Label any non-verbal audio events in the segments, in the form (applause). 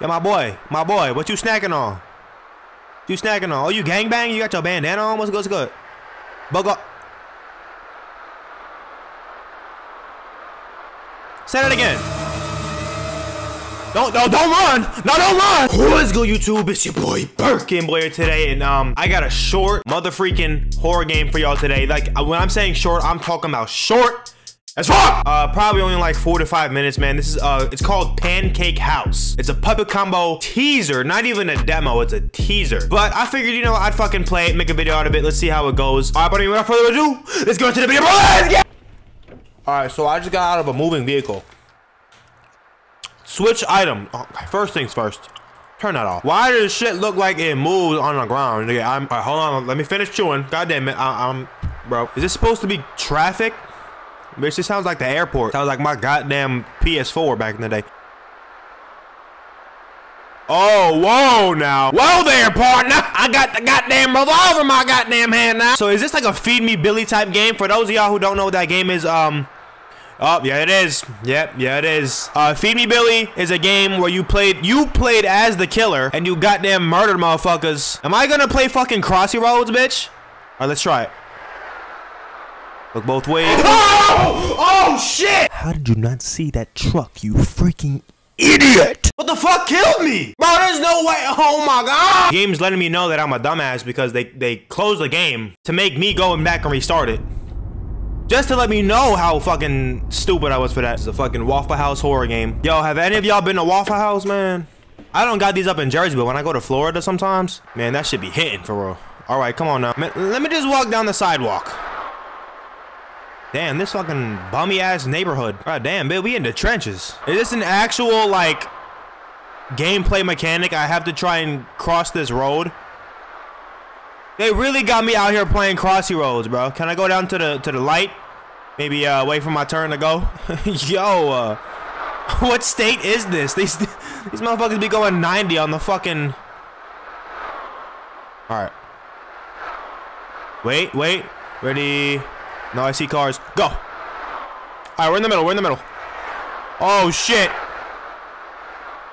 Yeah, my boy, my boy, what you snacking on? You snacking on? Oh, you gangbang? You got your bandana on? What's good? What's good? Bug up. Say that again. Don't, no, don't run! No, don't run! What's good, YouTube? It's your boy Birkin Blair today, and um, I got a short mother freaking horror game for y'all today. Like when I'm saying short, I'm talking about short as fuck. Uh, probably only like four to five minutes, man. This is uh, it's called Pancake House. It's a puppet combo teaser, not even a demo. It's a teaser. But I figured, you know, I'd fucking play it, make a video out of it. Let's see how it goes. All right, but without further ado, let's go into the video. Bro. Let's get. All right, so I just got out of a moving vehicle. Switch item. Oh, first things first. Turn that off. Why does shit look like it moves on the ground? Nigga, I'm. All right, hold on. Let me finish chewing. God damn it. I, I'm. Bro, is this supposed to be traffic? Bitch, this sounds like the airport. Sounds like my goddamn PS4 back in the day. Oh, whoa now. Whoa there, partner. I got the goddamn revolver in my goddamn hand now. So is this like a feed me Billy type game? For those of y'all who don't know what that game is, um, Oh, yeah, it is. Yep, yeah, it is. Uh, Feed Me Billy is a game where you played you played as the killer and you goddamn murdered motherfuckers. Am I gonna play fucking Crossy Roads, bitch? Alright, let's try it. Look both ways. Oh! Oh shit! How did you not see that truck, you freaking idiot? What the fuck killed me? Bro, there's no way. Oh my god. Game's letting me know that I'm a dumbass because they, they closed the game to make me go back and restart it. Just to let me know how fucking stupid I was for that. It's a fucking Waffle House horror game. Yo, have any of y'all been to Waffle House, man? I don't got these up in Jersey, but when I go to Florida sometimes, man, that should be hitting for real. All right, come on now. Man, let me just walk down the sidewalk. Damn, this fucking bummy ass neighborhood. God damn, bitch, we in the trenches. Is this an actual, like, gameplay mechanic? I have to try and cross this road? They really got me out here playing crossy roads, bro. Can I go down to the to the light? Maybe uh, wait for my turn to go. (laughs) Yo, uh, (laughs) what state is this? These (laughs) these motherfuckers be going 90 on the fucking. All right. Wait, wait. Ready? No, I see cars. Go. All right, we're in the middle. We're in the middle. Oh shit.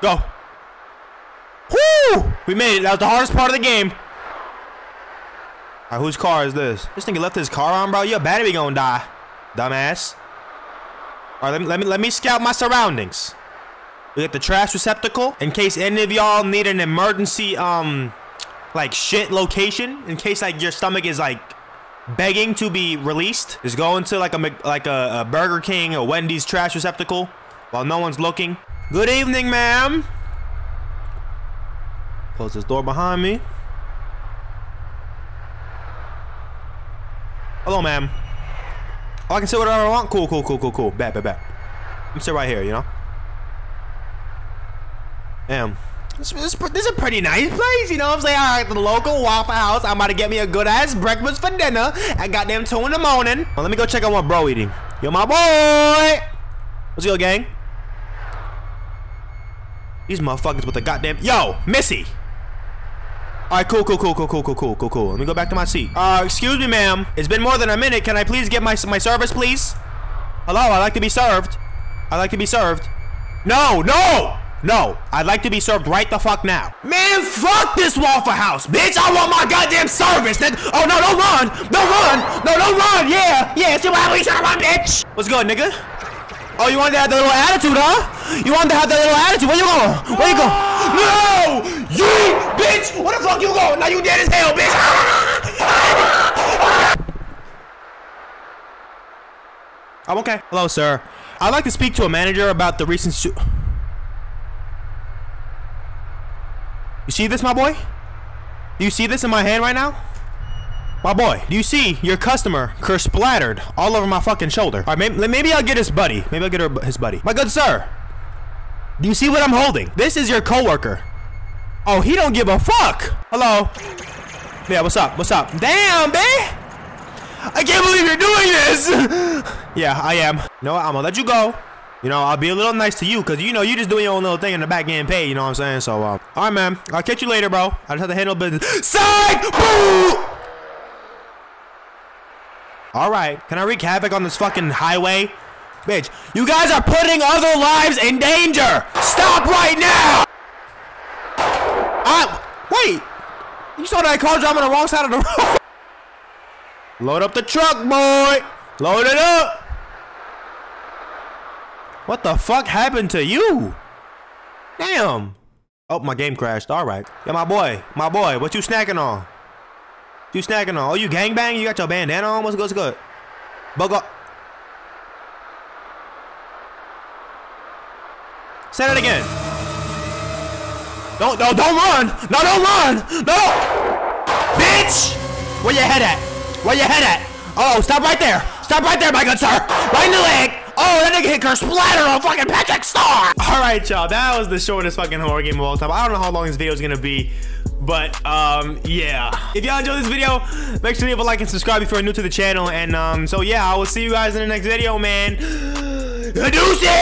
Go. Whoo! We made it. That was the hardest part of the game. All right, whose car is this? This nigga left his car on, bro. Your battery gonna die, dumbass. All right, let me let me let me scout my surroundings. We got the trash receptacle in case any of y'all need an emergency um like shit location in case like your stomach is like begging to be released. Just go into like a like a, a Burger King or Wendy's trash receptacle while no one's looking. Good evening, ma'am. Close this door behind me. Hello, ma'am. Oh, I can sit whatever I want? Cool, cool, cool, cool, cool. Bet, bet, bet. I'm sit right here, you know? Damn. This, this, is a pretty nice place, you know what I'm saying? Alright, the local Waffle House. I'm about to get me a good ass breakfast for dinner at goddamn 2 in the morning. Well, let me go check out what bro eating. Yo, my boy! What's your gang? These motherfuckers with the goddamn. Yo, Missy! All right, cool, cool, cool, cool, cool, cool, cool, cool, cool. Let me go back to my seat. Uh, excuse me, ma'am. It's been more than a minute. Can I please get my my service, please? Hello, I'd like to be served. I'd like to be served. No, no, no. I'd like to be served right the fuck now. Man, fuck this Waffle House, bitch. I want my goddamn service. That oh no, don't run, don't run, no, don't run. Yeah, yeah. See what happens? You run, bitch? What's good, nigga? Oh, you want to have that little attitude, huh? You want to have that little attitude? Where you going? Where you going? No! Yeet! Bitch! Where the fuck you going? Now you dead as hell, bitch! (laughs) I'm okay. Hello, sir. I'd like to speak to a manager about the recent You see this, my boy? Do you see this in my hand right now? My boy, do you see your customer curse splattered all over my fucking shoulder? All right, maybe, maybe I'll get his buddy. Maybe I'll get her, his buddy. My good sir, do you see what I'm holding? This is your coworker. Oh, he don't give a fuck. Hello. Yeah, what's up? What's up? Damn, babe. I can't believe you're doing this. (laughs) yeah, I am. What? I'm gonna let you go. You know, I'll be a little nice to you because, you know, you just doing your own little thing in the back end pay. You know what I'm saying? So, uh, all right, man. I'll catch you later, bro. I just have to handle business. Side, Boo! All right. Can I wreak havoc on this fucking highway? Bitch, you guys are putting other lives in danger. Stop right now. I, wait. You saw that I called you. On the wrong side of the road. (laughs) Load up the truck, boy. Load it up. What the fuck happened to you? Damn. Oh, my game crashed. All right. Yeah, my boy. My boy. What you snacking on? You snacking on? Oh, you gangbang? You got your bandana on? What's good? What's good? Bug up. Say that again. Don't, no, don't run. No, don't run. No. Bitch. Where your head at? Where your head at? Oh, stop right there. Stop right there, my good sir. Right in the leg. Oh, that nigga hit her splatter on fucking Patrick Star. All right, y'all. That was the shortest fucking horror game of all time. I don't know how long this video is gonna be. But um yeah. If y'all enjoyed this video, make sure to leave a like and subscribe if you're new to the channel. And um so yeah, I will see you guys in the next video, man. (gasps) Deuces!